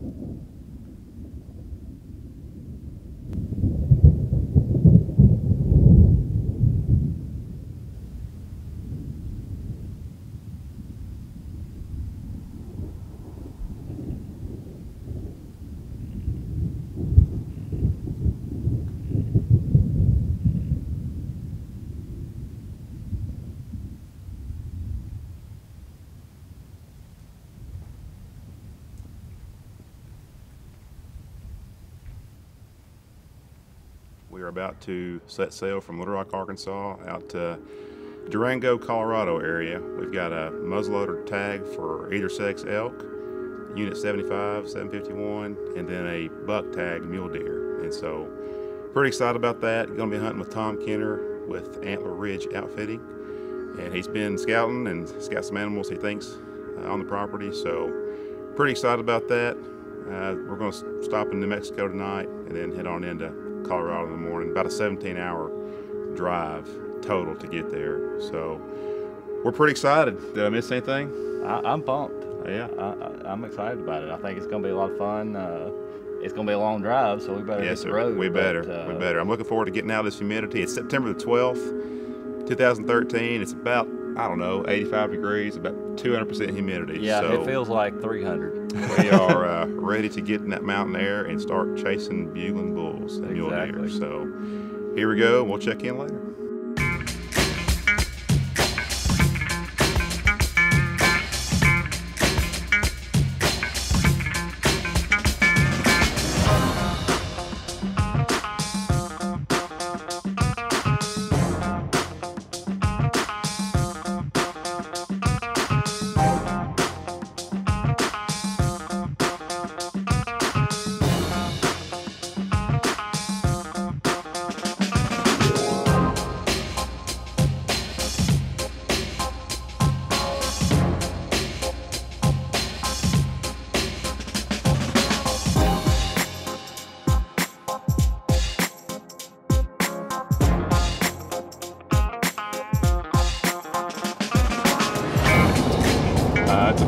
We are about to set sail from Little Rock, Arkansas out to Durango, Colorado area. We've got a muzzleloader tag for either sex elk, unit 75, 751, and then a buck tag mule deer. And so pretty excited about that. Going to be hunting with Tom Kenner with Antler Ridge Outfitting. And he's been scouting and he's got some animals he thinks uh, on the property. So pretty excited about that. Uh, we're going to stop in New Mexico tonight and then head on into Colorado in the morning. About a 17 hour drive total to get there. So we're pretty excited. Did I miss anything? I, I'm pumped. Yeah. I, I, I'm excited about it. I think it's going to be a lot of fun. Uh, it's going to be a long drive, so we better Yes, hit the road. We but, better. uh, we better. I'm looking forward to getting out of this humidity. It's September the 12th, 2013. It's about, I don't know, 85 degrees, about 200% humidity. Yeah, so it feels like 300. we are uh, ready to get in that mountain air and start chasing bugling bulls and mule deer. Exactly. So here we go. and We'll check in later.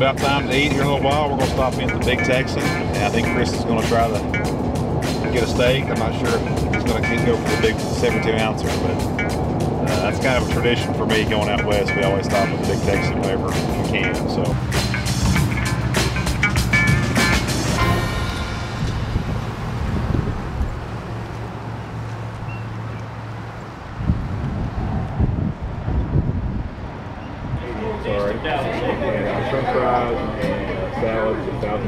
About time to eat here in a little while. We're going to stop in at the Big Texan, and I think Chris is going to try to get a steak. I'm not sure he's going to go for the big 72 ouncer, but uh, that's kind of a tradition for me going out west. We always stop at the Big Texan whenever we can. So. Shrimp fries and salads and thousand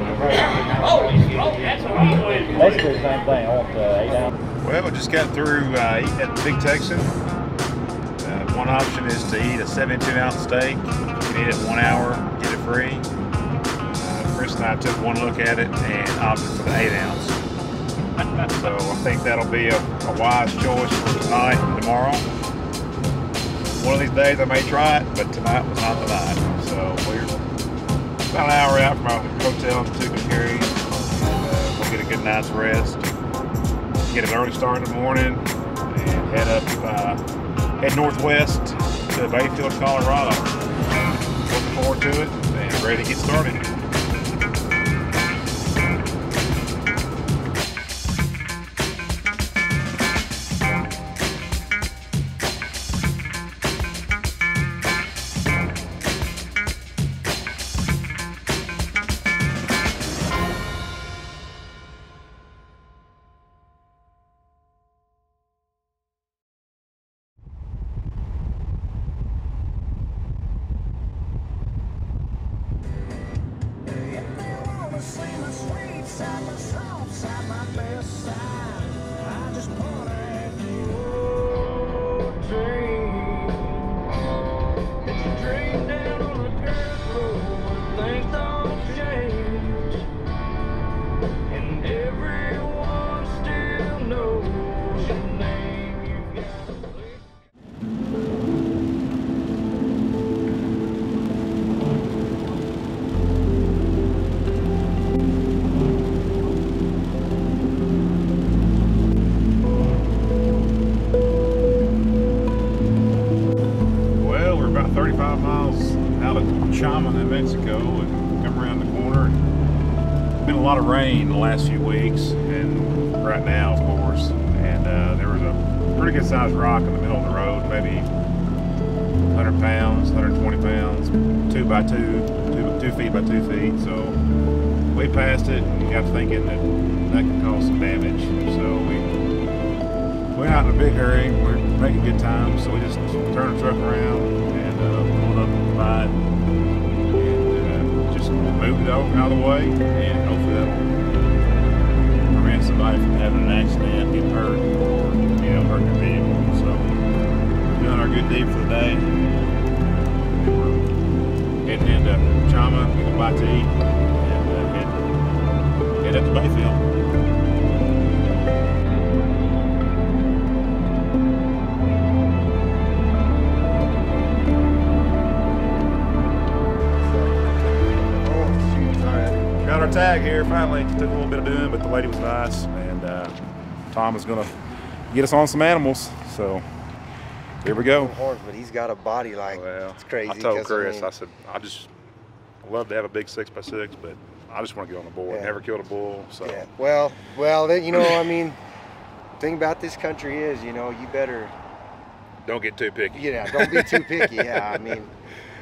Basically the same thing. I want uh, 8 ounce. Well, we just got through uh, eating at the Big Texan. Uh, one option is to eat a 72 ounce steak. You can eat it one hour, get it free. Uh, Chris and I took one look at it and opted for the 8 ounce. so I think that'll be a, a wise choice for tonight and tomorrow. One of these days I may try it, but tonight was not the night. About an hour out from our hotel in Tucumcari. Uh, we'll get a good night's rest get an early start in the morning and head up, uh, head northwest to Bayfield, Colorado. Looking forward to it and ready to get started. sing the sweet side, my soul side, my best side. Five miles out of Chama, New Mexico, and come around the corner. It's been a lot of rain the last few weeks, and right now, of course. And uh, there was a pretty good sized rock in the middle of the road, maybe 100 pounds, 120 pounds, two by two, two, two feet by two feet. So we passed it and got thinking that that could cause some damage. So we went out in a big hurry. We're making good time, so we just turned the truck around it and uh, just moved it over out of the way, and hopefully that'll prevent somebody from having an accident, getting hurt, or you know, hurting their vehicle. So we're doing our good deed for the day. And we're heading into Chama, get a bite to eat, and uh, head, head up to Bayfield. Tag here finally. Took a little bit of doing, but the lady was nice, and uh, Tom is gonna get us on some animals. So here we go. horns, but he's got a body like Well, it's crazy. I told 'cause, Chris, mean, I, said, I just love to have a big six by six, but I just want to get on the board. Yeah. Never killed a bull, so yeah. Well, well, you know, I mean, thing about this country is, you know, you better, don't get too picky. Yeah, don't be too picky. Yeah, I mean,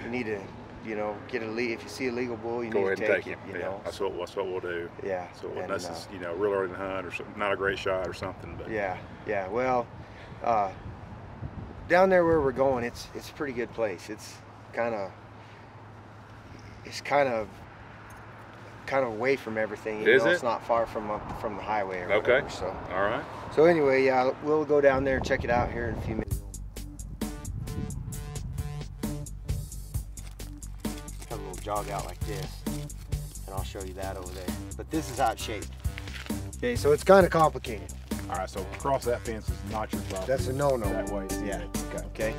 you need to, you know, get a le If you see a legal bull, you Go need ahead to and take, take it. You yeah, know. that's what that's what we'll do. Yeah. So and, unless uh, it's you know real early in the hunt or something, not a great shot or something, but Yeah, yeah. Well, uh, down there where we're going, it's it's a pretty good place. It's kind of it's kind of kind of away from everything. You Is know? it? It's not far from up from the highway or Okay. whatever. So all right. so anyway, yeah, we'll go down there and check it out here in a few minutes. Jog out like this, and I'll show you that over there. But this is how it's shaped. Okay, so it's kind of complicated. All right, so across that fence is not your problem. That's a no-no. That way. Yeah. Okay. Okay.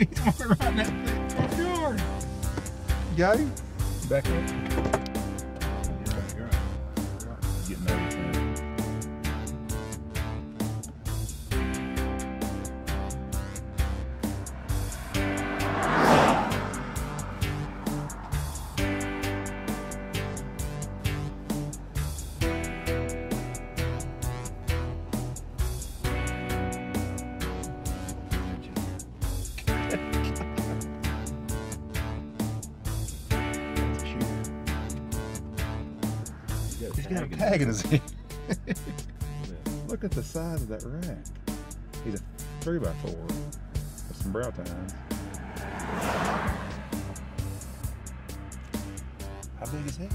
Got him? Back up. Got a tag in his hand. Look at the size of that rack. He's a three by four with some brow tines. How big is he?